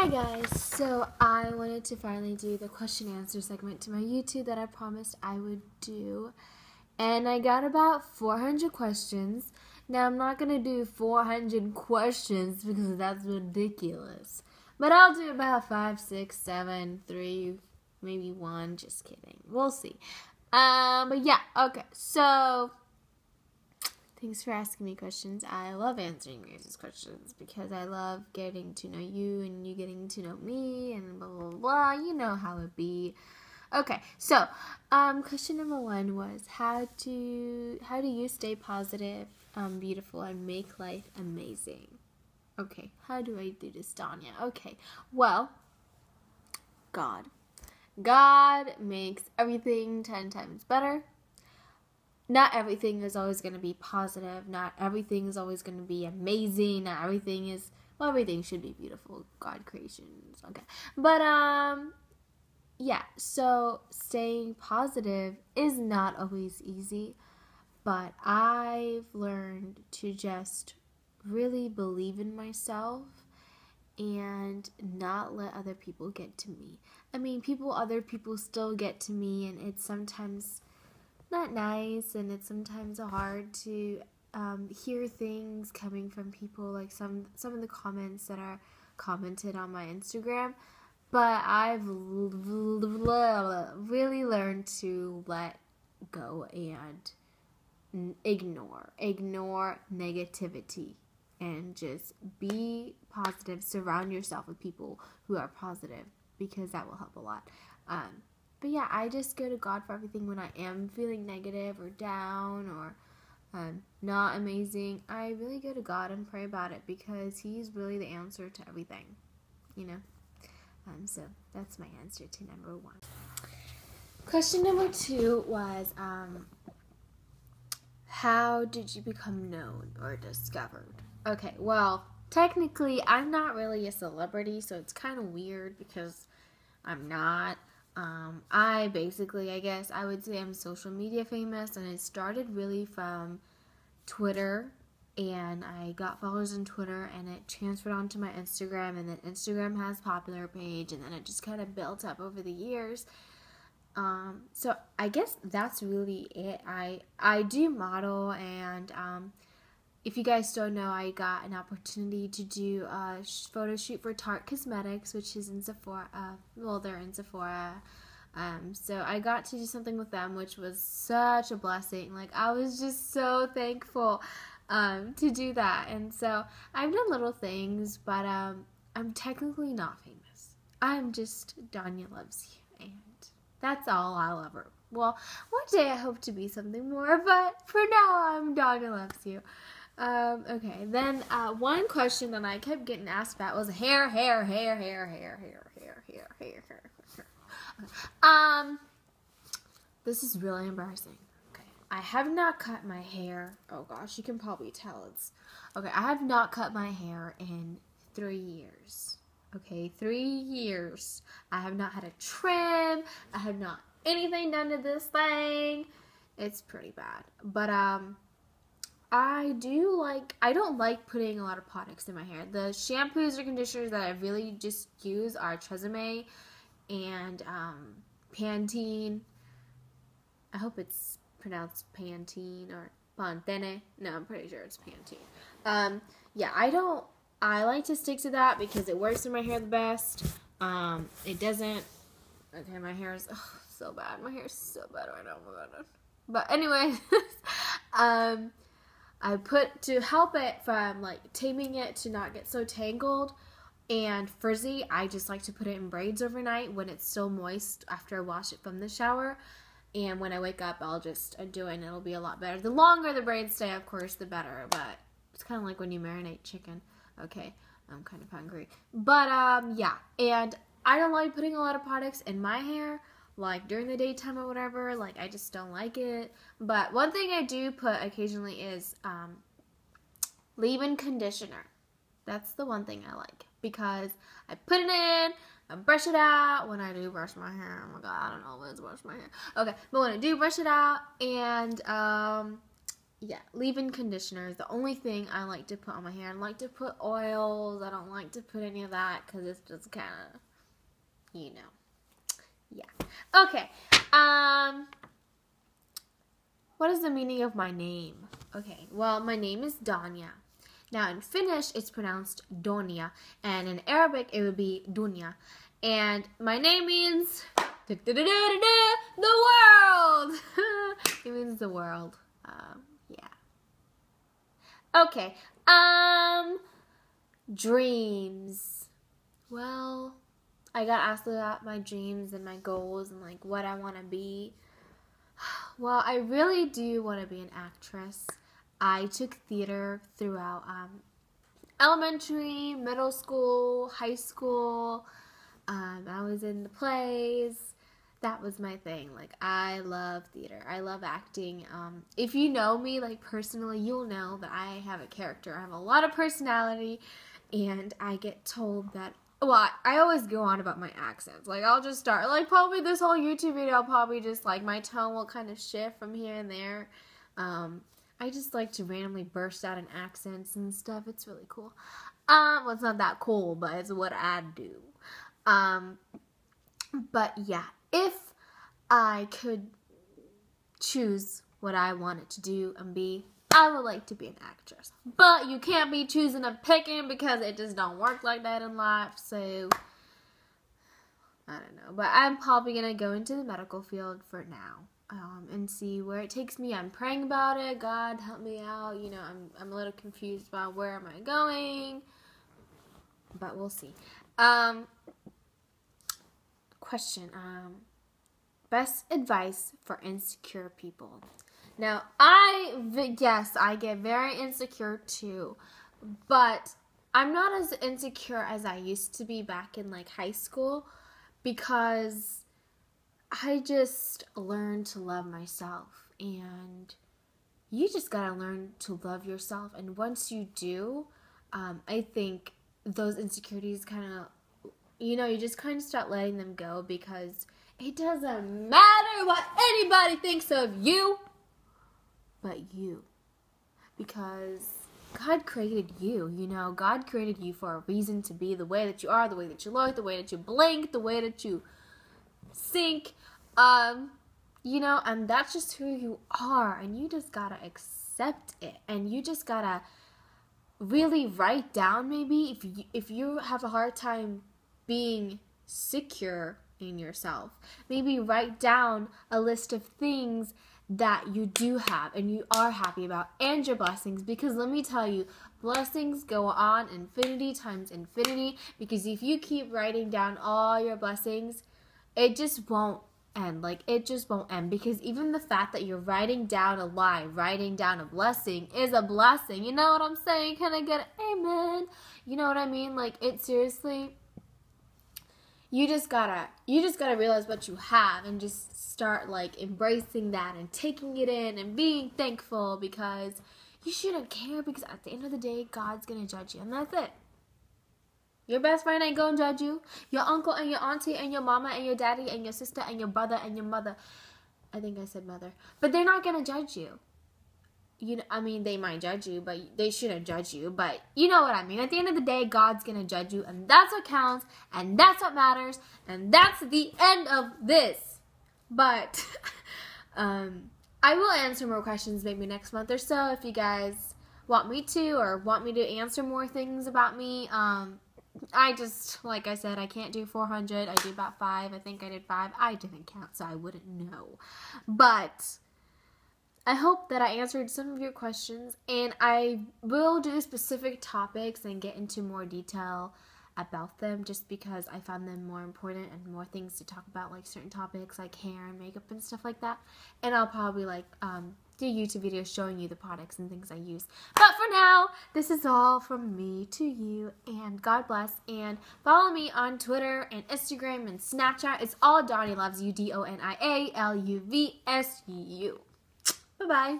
Hi guys, so I wanted to finally do the question answer segment to my YouTube that I promised I would do. And I got about 400 questions. Now I'm not going to do 400 questions because that's ridiculous. But I'll do about five, six, seven, three, maybe one. Just kidding. We'll see. Um, but yeah, okay. So Thanks for asking me questions. I love answering your questions because I love getting to know you and you getting to know me and blah blah blah. You know how it be. Okay, so um, question number one was how do how do you stay positive, um, beautiful, and make life amazing? Okay, how do I do this, Donia? Okay, well, God, God makes everything ten times better not everything is always going to be positive. Not everything is always going to be amazing. Not everything is well, everything should be beautiful. God creations, okay. But um, yeah. So staying positive is not always easy, but I've learned to just really believe in myself and not let other people get to me. I mean, people, other people still get to me, and it's sometimes not nice and it's sometimes hard to um, hear things coming from people like some some of the comments that are commented on my Instagram. But I've really learned to let go and ignore ignore negativity and just be positive. Surround yourself with people who are positive because that will help a lot. Um, but yeah, I just go to God for everything when I am feeling negative or down or um, not amazing. I really go to God and pray about it because He's really the answer to everything, you know. Um, so that's my answer to number one. Question number two was um, How did you become known or discovered? Okay, well, technically, I'm not really a celebrity, so it's kind of weird because I'm not. Um, I basically, I guess, I would say I'm social media famous, and it started really from Twitter. And I got followers on Twitter, and it transferred onto my Instagram, and then Instagram has popular page, and then it just kind of built up over the years. Um, so I guess that's really it. I I do model, and um, if you guys don't know, I got an opportunity to do a photo shoot for Tarte Cosmetics, which is in Sephora. Uh, well, they're in Sephora. Um, so I got to do something with them, which was such a blessing. Like I was just so thankful um, to do that. And so I've done little things, but um, I'm technically not famous. I'm just Donia loves you, and that's all I'll ever. Well, one day I hope to be something more, but for now I'm Donia loves you. Um, okay, then uh, one question that I kept getting asked about was hair, hair, hair, hair, hair, hair, hair, hair, hair, hair. Um, this is really embarrassing. Okay, I have not cut my hair. Oh gosh, you can probably tell it's okay. I have not cut my hair in three years. Okay, three years. I have not had a trim. I have not anything done to this thing. It's pretty bad, but um I do like, I don't like putting a lot of products in my hair. The shampoos or conditioners that I really just use are Tresemme and um, Pantene. I hope it's pronounced Pantene or Pantene. No, I'm pretty sure it's Pantene. Um, yeah, I don't, I like to stick to that because it works in my hair the best. Um, it doesn't, okay, my hair is oh, so bad. My hair is so bad right now. Oh my god. But anyway, um, I put to help it from like taming it to not get so tangled and frizzy. I just like to put it in braids overnight when it's still moist after I wash it from the shower. And when I wake up, I'll just do it and it'll be a lot better. The longer the braids stay, of course, the better. But it's kind of like when you marinate chicken. Okay, I'm kind of hungry. But um, yeah, and I don't like putting a lot of products in my hair like during the daytime or whatever. Like I just don't like it. But one thing I do put occasionally is um, leave-in conditioner. That's the one thing I like because I put it in, I brush it out when I do brush my hair. Oh my god, I don't to brush my hair. Okay, but when I do brush it out and um, yeah, leave-in conditioner is the only thing I like to put on my hair. I like to put oils. I don't like to put any of that because it's just kind of, you know, yeah. Okay. Um, what is the meaning of my name? Okay, well, my name is Danya. Now, in Finnish, it's pronounced Donia, and in Arabic, it would be Dunya. And my name means the world. it means the world. Um, yeah. Okay. Um, dreams. Well, I got asked about my dreams and my goals and like what I want to be. Well, I really do want to be an actress. I took theater throughout um, elementary, middle school, high school. Um, I was in the plays. That was my thing. Like I love theater. I love acting. Um, if you know me like personally, you'll know that I have a character. I have a lot of personality, and I get told that. Well, I, always go on about my accents. Like I'll just start like probably this whole YouTube video. I'll probably just like my tone will kind of shift from here and there. Um, I just like to randomly burst out in accents and stuff. It's really cool. Um, well, it's not that cool, but it's what I do. Um, but yeah, if I could choose what I wanted to do and be, I would like to be an actress. But you can't be choosing and picking because it just don't work like that in life. So I don't know. But I'm probably gonna go into the medical field for now um, and see where it takes me. I'm praying about it. God, help me out. You know, I'm, I'm a little confused about where am I going, but we'll see. Um, question. Um, best advice for insecure people. Now, I, yes, I get very insecure too, but I'm not as insecure as I used to be back in like high school because I just learned to love myself and you just gotta learn to love yourself and once you do um, i think those insecurities kind of you know you just kind of start letting them go because it doesn't matter what anybody thinks of you but you. Because god created you you know? God created you for a reason to be the way that you are the way that you look the way that you blink the way that you sink. Um, you know, and that's just who you are, and you just gotta accept it, and you just gotta really write down maybe if you if you have a hard time being secure in yourself, maybe write down a list of things that you do have and you are happy about and your blessings because let me tell you blessings go on infinity times infinity because if you keep writing down all your blessings it just won't end. Like it just won't end because even the fact that you're writing down a lie, writing down a blessing is a blessing. You know what I'm saying? Can I get amen? You know what I mean? Like it seriously you just gotta you just gotta realize what you have and just start like embracing that and taking it in and being thankful because you shouldn't care because at the end of the day god's gonna judge you and that's it your best friend ain't gonna judge you. Your uncle and your auntie and your mama and your daddy and your sister and your brother and your mother. I think I said mother. But they're not gonna judge you. You know, I mean, they might judge you, but they shouldn't judge you. But you know what I mean. At the end of the day, God's gonna judge you, and that's what counts, and that's what matters, and that's the end of this. But um, I will answer more questions maybe next month or so if you guys want me to or want me to answer more things about me. Um, I just, like I said, I can't do 400. I do about five. I think I did five. I didn't count, so I wouldn't know. But I hope that I answered some of your questions, and I will do specific topics and get into more detail about them just because I found them more important and more things to talk about, like certain topics like hair and makeup and stuff like that. And I'll probably like um, do YouTube videos showing you the products and things I use. But for now, this is all from me to you, and God bless. And follow me on Twitter and Instagram and Snapchat. It's all Donia Loves You, D O N I A L U V S U. Bye bye.